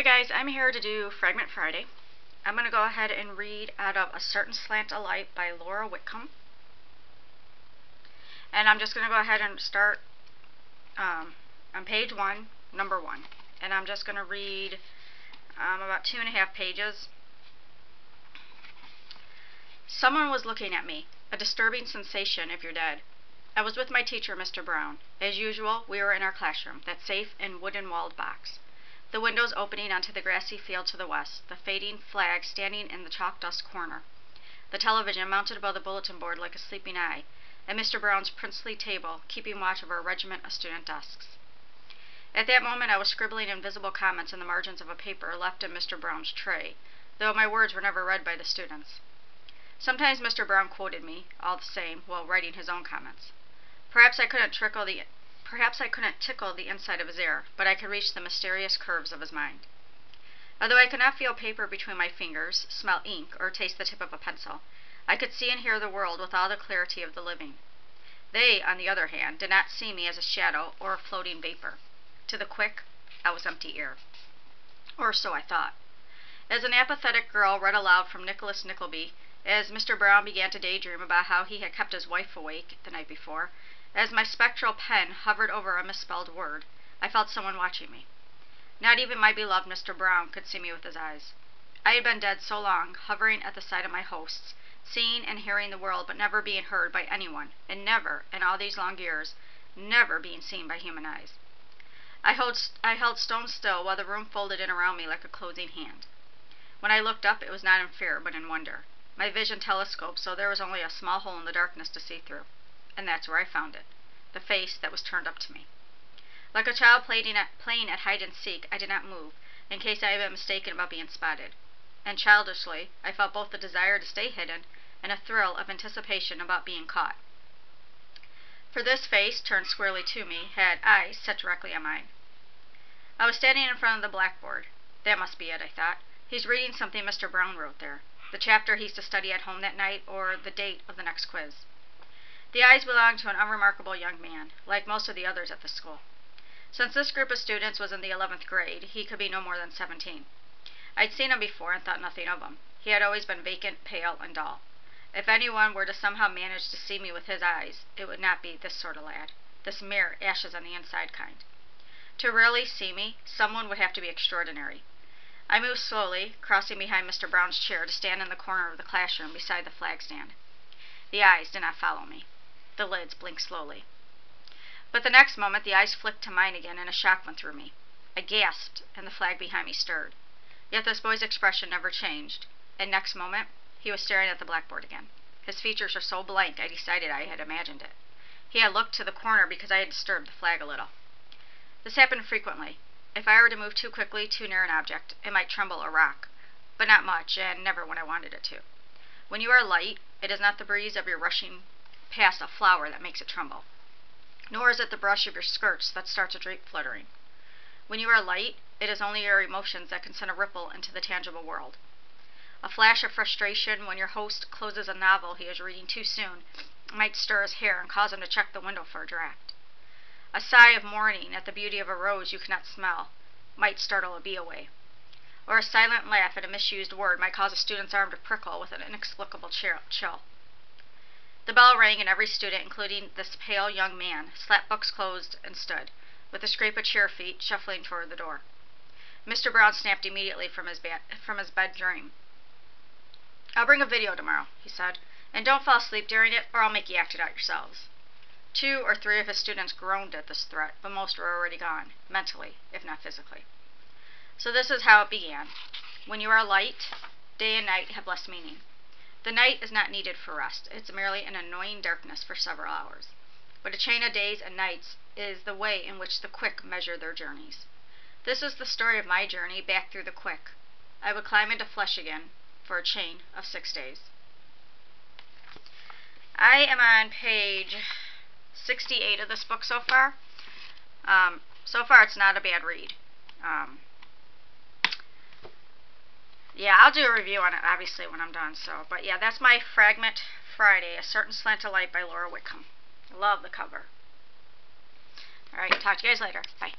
Hi guys, I'm here to do Fragment Friday. I'm going to go ahead and read out of A Certain Slant of Light by Laura Whitcomb. And I'm just going to go ahead and start um, on page 1, number 1. And I'm just going to read um, about two and a half pages. Someone was looking at me, a disturbing sensation if you're dead. I was with my teacher, Mr. Brown. As usual, we were in our classroom, that safe and wooden-walled box the windows opening onto the grassy field to the west, the fading flag standing in the chalk dust corner, the television mounted above the bulletin board like a sleeping eye, and Mr. Brown's princely table keeping watch over a regiment of student desks. At that moment I was scribbling invisible comments in the margins of a paper left in Mr. Brown's tray, though my words were never read by the students. Sometimes Mr. Brown quoted me, all the same, while writing his own comments. Perhaps I couldn't trickle the Perhaps I couldn't tickle the inside of his ear, but I could reach the mysterious curves of his mind. Although I could not feel paper between my fingers, smell ink, or taste the tip of a pencil, I could see and hear the world with all the clarity of the living. They, on the other hand, did not see me as a shadow or a floating vapor. To the quick, I was empty air. Or so I thought. As an apathetic girl read aloud from Nicholas Nickleby, as Mr. Brown began to daydream about how he had kept his wife awake the night before, as my spectral pen hovered over a misspelled word, I felt someone watching me. Not even my beloved Mr. Brown could see me with his eyes. I had been dead so long, hovering at the side of my hosts, seeing and hearing the world but never being heard by anyone, and never, in all these long years, never being seen by human eyes. I held, I held stone still while the room folded in around me like a closing hand. When I looked up, it was not in fear, but in wonder. My vision telescoped, so there was only a small hole in the darkness to see through and that's where I found it the face that was turned up to me. Like a child playing at, playing at hide and seek, I did not move, in case I had been mistaken about being spotted. And childishly, I felt both the desire to stay hidden and a thrill of anticipation about being caught. For this face, turned squarely to me, had eyes set directly on mine. I was standing in front of the blackboard. That must be it, I thought. He's reading something Mr. Brown wrote there. The chapter he's to study at home that night, or the date of the next quiz. The eyes belonged to an unremarkable young man, like most of the others at the school. Since this group of students was in the eleventh grade, he could be no more than seventeen. I'd seen him before and thought nothing of him. He had always been vacant, pale, and dull. If anyone were to somehow manage to see me with his eyes, it would not be this sort of lad, this mere ashes on the inside kind. To really see me, someone would have to be extraordinary. I moved slowly, crossing behind Mr. Brown's chair to stand in the corner of the classroom beside the flagstand. The eyes did not follow me. The lids blinked slowly. But the next moment the eyes flicked to mine again and a shock went through me. I gasped, and the flag behind me stirred. Yet this boy's expression never changed, and next moment he was staring at the blackboard again. His features were so blank I decided I had imagined it. He had looked to the corner because I had disturbed the flag a little. This happened frequently. If I were to move too quickly, too near an object, it might tremble or rock, but not much, and never when I wanted it to. When you are light, it is not the breeze of your rushing past a flower that makes it tremble. Nor is it the brush of your skirts that starts a drape fluttering. When you are light, it is only your emotions that can send a ripple into the tangible world. A flash of frustration when your host closes a novel he is reading too soon might stir his hair and cause him to check the window for a draft. A sigh of mourning at the beauty of a rose you cannot smell might startle a bee away. Or a silent laugh at a misused word might cause a student's arm to prickle with an inexplicable chill. The bell rang, and every student, including this pale young man, slapped books closed and stood, with a scrape of chair feet, shuffling toward the door. Mr. Brown snapped immediately from his, from his bed dream. I'll bring a video tomorrow, he said, and don't fall asleep during it, or I'll make you act it out yourselves. Two or three of his students groaned at this threat, but most were already gone, mentally, if not physically. So this is how it began. When you are light, day and night have less meaning. The night is not needed for rest. It's merely an annoying darkness for several hours. But a chain of days and nights is the way in which the quick measure their journeys. This is the story of my journey back through the quick. I would climb into flesh again for a chain of six days. I am on page 68 of this book so far. Um, so far, it's not a bad read. Um, yeah, I'll do a review on it, obviously, when I'm done. So, But yeah, that's my Fragment Friday, A Certain Slant of Light by Laura Whitcomb. Love the cover. Alright, talk to you guys later. Bye.